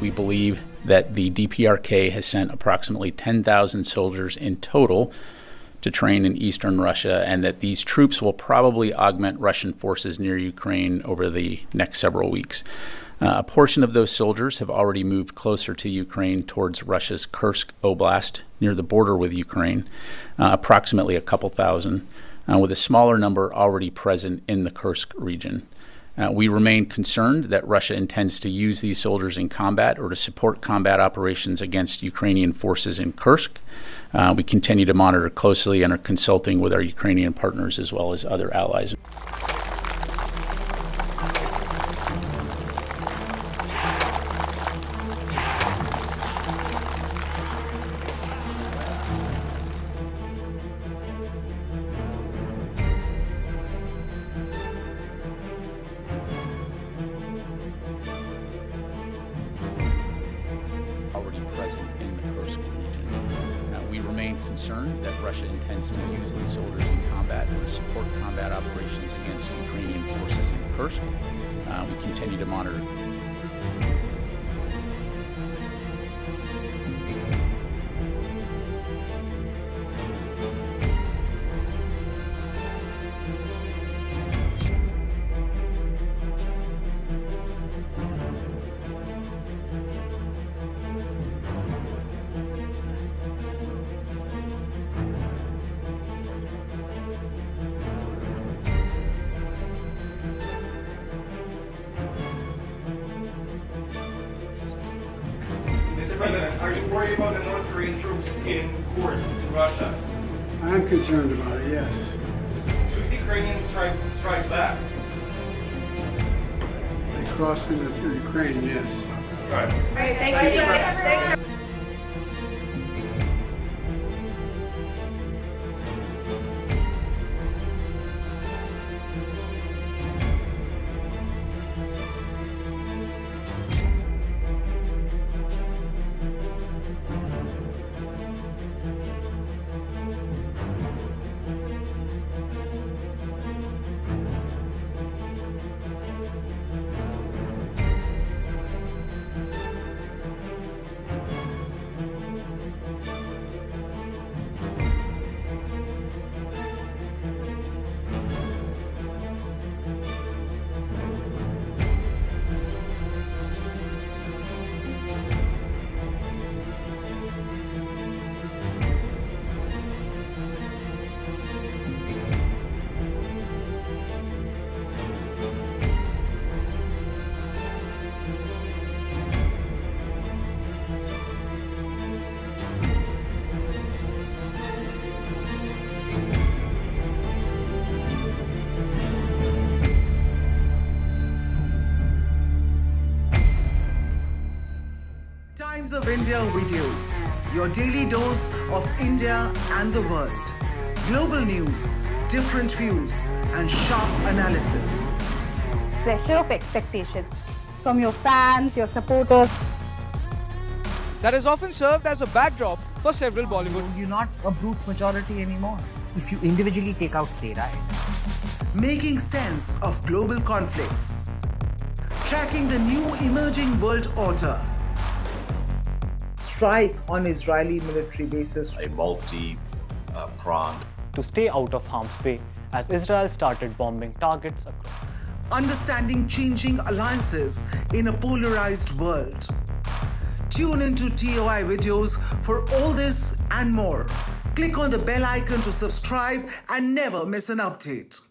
We believe that the DPRK has sent approximately 10,000 soldiers in total to train in eastern Russia, and that these troops will probably augment Russian forces near Ukraine over the next several weeks. Uh, a portion of those soldiers have already moved closer to Ukraine towards Russia's Kursk Oblast near the border with Ukraine, uh, approximately a couple thousand, uh, with a smaller number already present in the Kursk region. Uh, we remain concerned that Russia intends to use these soldiers in combat or to support combat operations against Ukrainian forces in Kursk. Uh, we continue to monitor closely and are consulting with our Ukrainian partners as well as other allies. Concerned that Russia intends to use these soldiers in combat or to support combat operations against Ukrainian forces in Kursk. Uh, we continue to monitor North troops in Kursk in Russia? I'm concerned about it, yes. Should the Ukrainians strike strike back? They cross into Ukraine, yes. Right. Thank you. Times of India videos, your daily dose of India and the world. Global news, different views, and sharp analysis. Pressure of expectation from your fans, your supporters. that has often served as a backdrop for several Bollywood. You're not a brute majority anymore. If you individually take out playwright, eh? Making sense of global conflicts. Tracking the new emerging world order. Strike on Israeli military bases. a multi uh, pronged to stay out of harm's way as Israel started bombing targets across. Understanding changing alliances in a polarized world. Tune into TOI videos for all this and more. Click on the bell icon to subscribe and never miss an update.